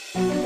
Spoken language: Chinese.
了。